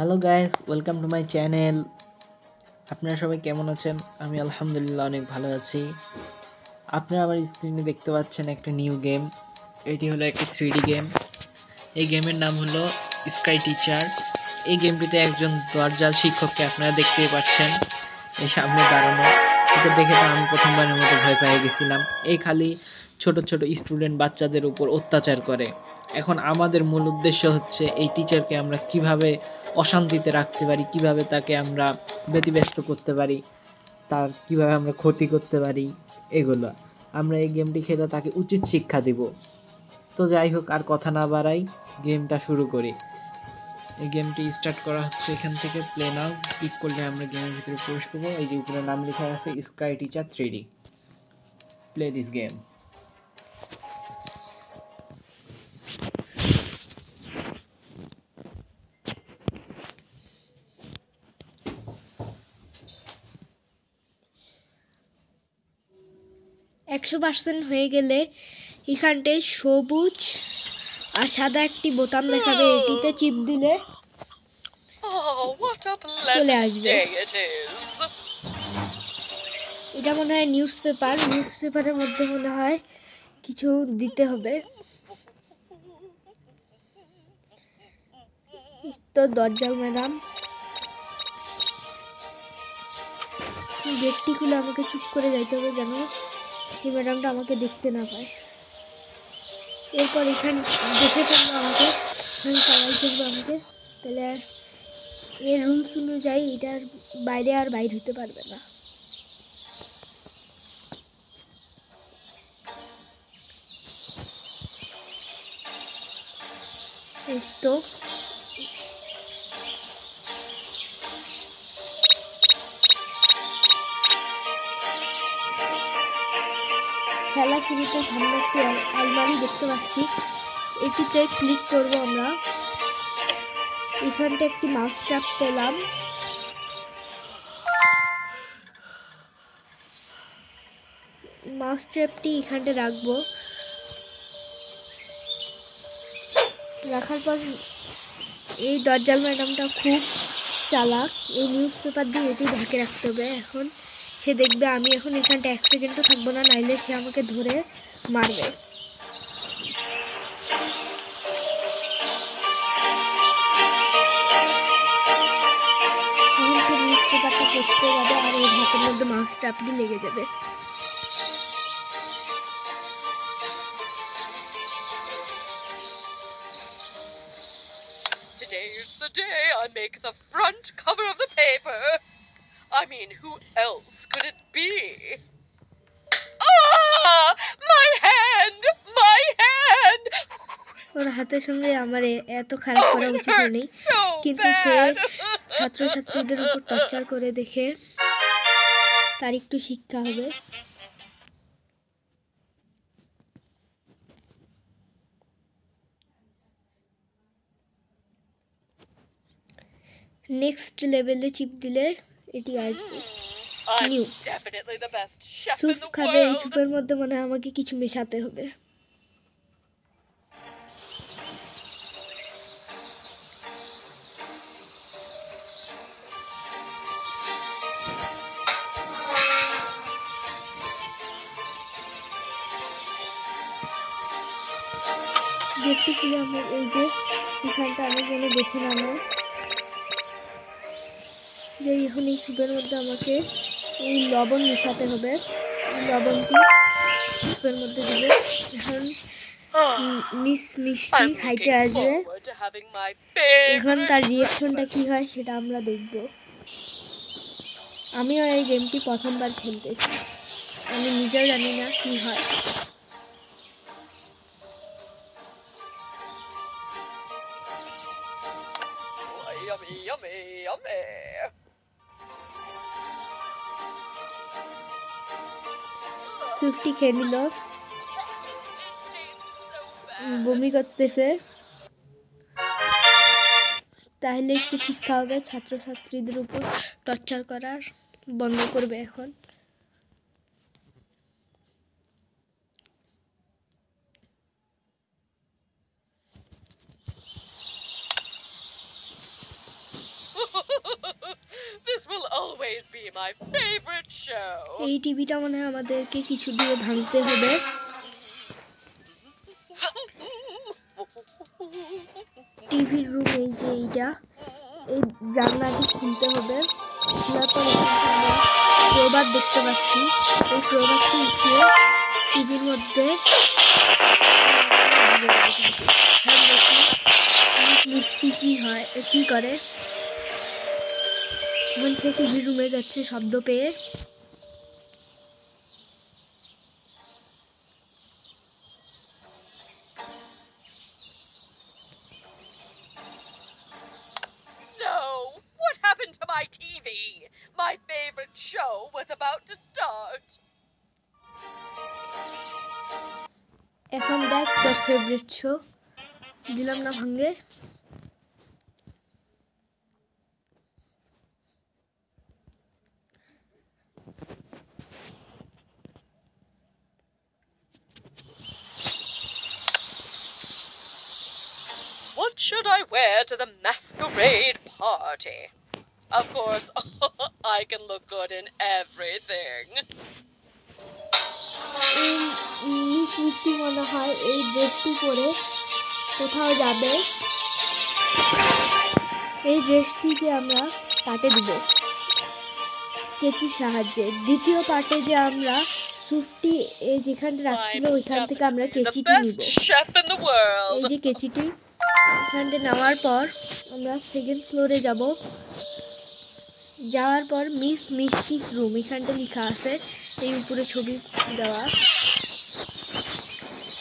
Hello guys welcome to my channel আপনারা সবাই কেমন আছেন? আমি আলহামদুলিল্লাহ অনেক ভালো আছি। আপনারা আমার স্ক্রিনে দেখতে পাচ্ছেন একটা নিউ গেম এটি হলো একটি থ্রি গেম এই গেমের নাম হলো স্কাই টিচার এই গেমটিতে একজন দরজাল শিক্ষককে আপনারা দেখতেই পাচ্ছেন। এই সামনে দাঁড়ানো। এটা দেখে তো আমি প্রথমবারের মতো ভয় পেয়ে গেছিলাম। এই খালি ছোট ছোট স্টুডেন্ট বাচ্চাদের উপর অত্যাচার করে। এখন আমাদের মূল উদ্দেশ্য হচ্ছে এই টিচারকে আমরা কীভাবে অশান্তিতে রাখতে পারি, কীভাবে তাকে আমরা ব্যতিব্যস্ত করতে পারি, তার কীভাবে আমরা ক্ষতি করতে পারি, এগুলো। আমরা এই গেমটি খেলে তাকে উচিত শিক্ষা দিব। তো যাই হোক, আর কথা না বাড়াই গেমটা শুরু করি। এই গেমটি স্টার্ট করা হচ্ছে এখান থেকে। প্লে নাও ক্লিক করলে আমরা গেমের ভিতরে প্রবেশ করব। এই যে উপরে নাম লেখা আছে scary teacher three D play this game একশো পার্সেন্ট হয়ে গেলে এখানটায় সবুজ আর সাদা একটি বোতাম দেখাবে। এটিতে চিপ দিলে Oh, চলে আসবে. এটা মনে হয় নিউজ পেপার নিউজ পেপারের মধ্যে মনে হয় কিছু দিতে হবে। তো দরজাল ম্যাডাম। গেটটি খুলে আমাকে চুপ করে যাইতে হবে যেন। এই ম্যাডামটা আমাকে দেখতে না পায়। এরপর এখানে দেখে ফেলব আমাকে এখানে সবাই দেখব আমাকে। তাহলে আর এর রুলস অনুযায়ী এটার বাইরে আর বাইর হতে পারবে না। এই তো খেলা শুরুতে সামনে একটি আলমারি দেখতে পাচ্ছি। এটিতে ক্লিক করব আমরা। এখানটা একটি মাউস ট্র্যাপ পেলাম। মাউস ট্র্যাপটি এখানটা রাখব। রাখার পর এই দরজাল ম্যাডামটা খুব চালাক। এই নিউজ পেপার দিয়ে এটি ঢাকে রাখতে হবে এখন। সে দেখবে আমি এখন এখানটা এক সেকেন্ডও থাকব না, নাইলে সে আমাকে ধরে মারবে যাবে Today's the day I make the front cover of the paper. Mean, who else could it be? Ah! My hand! My hand! ওর হাতের সঙ্গে আমার এত খারাপ Oh, করা উচিত হয়নি কিন্তু সে. ছাত্রছাত্রীদের উপর টর্চার করে দেখে তার একটু শিক্ষা হবে নেক্সট লেভেলে চিপ দিলে এটি আসবে chef স্যুপ খাবে এই স্যুপের মধ্যে মনে হয় আমাকে কিছু মেশাতে হবে। গেটটি খুলে আমি এই যে এখানটা আমি যেন দেখে না নেয় যে এখন এই স্যুপের মধ্যে আমাকে এই লবণ মেশাতে হবে। লবণটি স্যুপের মধ্যে দিবে। এখন মিস মিষ্টি খাইতে আসবে। এখন তার রিয়েকশনটা কী হয় সেটা আমরা দেখব। আমিও এই গেমটি প্রথমবার খেলতেছি। আমি নিজেও জানি না কি হয়। Yummy, yummy, yummy. সুপটি খেয়ে নিল বমি করতেছে। তাহলে একটু শিক্ষা হবে, ছাত্রছাত্রীদের উপর টর্চার করার, বন্ধ করবে এখন। My favorite show. এই টিভিটা মনে হয় আমাদেরকে কিছু দিয়ে ভাঙতে হবে টিভির রুম এই যে এইটা। এই জানলাটি খুলতে হবে। খোলার পর এখানে আমরা প্রবাদ দেখতে পাচ্ছি। এই প্রবাদটি উঠিয়ে টিভির মধ্যে হ্যাঁ, মিষ্টি কি হয় কি করে? এখন সে টিভির রুমে যাচ্ছে শব্দ পেয়ে No! What happened my TV? My favorite show was about to start. এখন দেখ তোর ফেভারিট শো দিলাম না ভাঙ্গে should I wear to the masquerade party? Of course, I can look good in everything. এই মিস মিষ্টি মনে হয় এই ড্রেসটি পরে কোথাও যাবে এই ড্রেসটিকে আমরা কাটে দিব কেচির সাহায্যে দ্বিতীয় পার্টে যে আমরা সুফটি এই রাখছিল ওইখান থেকে আমরা কেচিটি নিব এই. যে কেচিটি এখানটা নেওয়ার পর আমরা সেকেন্ড ফ্লোরে যাব। যাওয়ার পর মিস মিষ্টিস রুম এখানটা লেখা আছে, এই উপরে ছবি দেওয়া।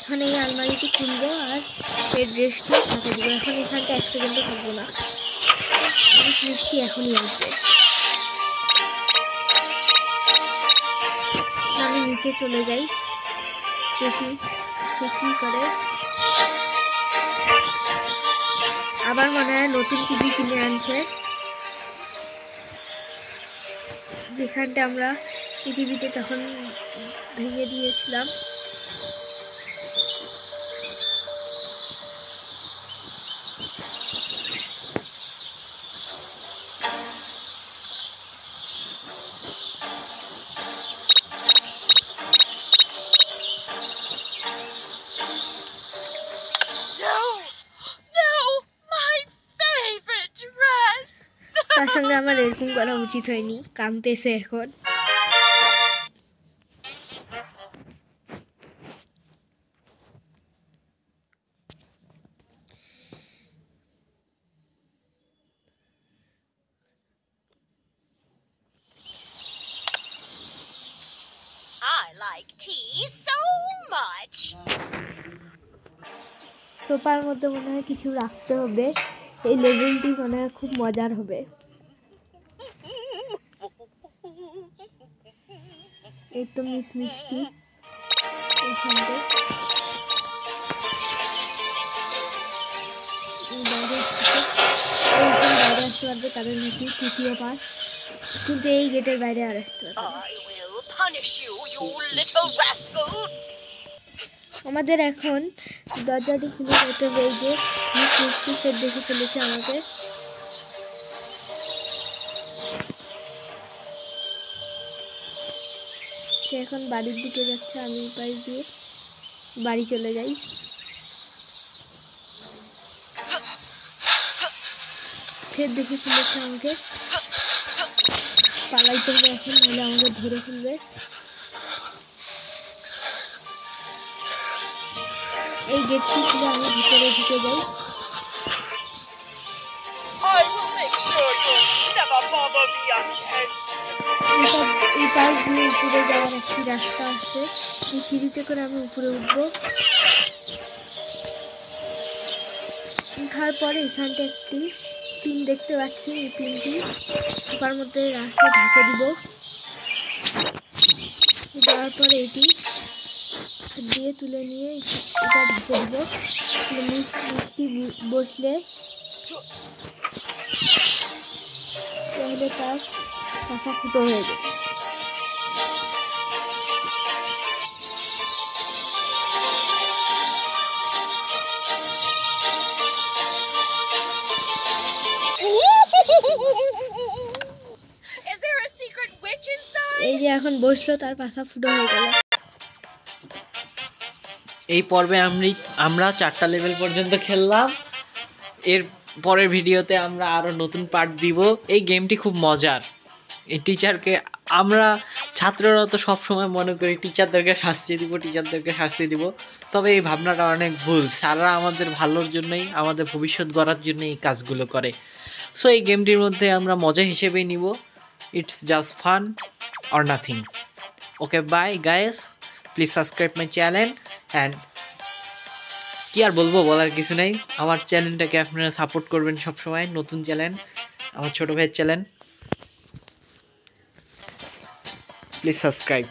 এখানে এই আলমারিটি খুলবো আর এই ড্রেসটি ফাঁকে দেবো। এখন এখানটা এক সেকেন্ডও থাকব না। মিস মিষ্টি এখনই আসবে। আমি নিচে চলে যাই। দেখি সে কী করে। আবার মনে হয় নতুন টিভি কিনে আনছে। যেখানটা আমরা এই টিভিতে তখন ভেঙে দিয়েছিলাম। আমার এরকম করা উচিত হয়নি। কানতেছে এখন। I like tea so much. সোফার মধ্যে মনে হয় কিছু রাখতে হবে। এই লেভেলটি মনে হয় খুব মজার হবে। এই তো মিস মিষ্টি বাইরে আসতে পারবে তাদের নাকি তৃতীয় পার্ট কিন্তু এই গেটের বাইরে আর আসতে পারবে. আমাদের এখন দরজাটি খুলে যেতে হবে এই যে মিষ্টি ফের দেখে ফেলেছে আমাকে সে এখন বাড়ির দিকে যাচ্ছে, আমি পাশ দিয়ে বাড়ি চলে যাই। ফের দেখে ফেলেছে আমাকে। পালাইতে হবে এখন, নাহলে আমাকে ধরে ফেলবে। এই গেটটি খুলে আমি ভিতরে ঢুকে যাই। I will make sure you'll never bother me again. এই পাশ উপরে যাওয়ার একটি রাস্তা আছে। এই সিঁড়িতে করে আমি উপরে উঠবো। উঠার পরে এখানটা একটি পিন দেখতে পাচ্ছি এই পিনটি সোফার মধ্যে রাখে, ঢাকে দিব। দেওয়ার পরে এটি দিয়ে তুলে নিয়ে এটা ঢাকে দিব। মিষ্টি বসলে। তাহলে তার কাঁচা ফুটো হয়ে a secret যে এখন বসল তার পাশা ফুটো হয়ে গেল। এই পর্বে আমি আমরা চারটা লেভেল পর্যন্ত খেললাম। এর পরের ভিডিওতে আমরা আরও নতুন পার্ট দিব। এই গেমটি খুব মজার। এই টিচারকে আমরা ছাত্ররা তো সবসময় মনে করি টিচারদেরকে শাস্তি দিব টিচারদেরকে শাস্তি দিব। তবে এই ভাবনাটা অনেক ভুল। স্যাররা আমাদের ভালোর জন্যই, আমাদের ভবিষ্যৎ গড়ার জন্যই এই কাজগুলো করে। সো এই গেমটির মধ্যে আমরা মজা হিসেবেই নিব। It's just fun or nothing okay bye guys please subscribe my channel and কী আর বলব, বলার কিছু নেই। আমার চ্যানেলটাকে আপনারা সাপোর্ট করবেন সবসময়। নতুন চ্যানেল আমার ছোটো ভাইয়ের চ্যানেল প্লিজ সাবস্ক্রাইব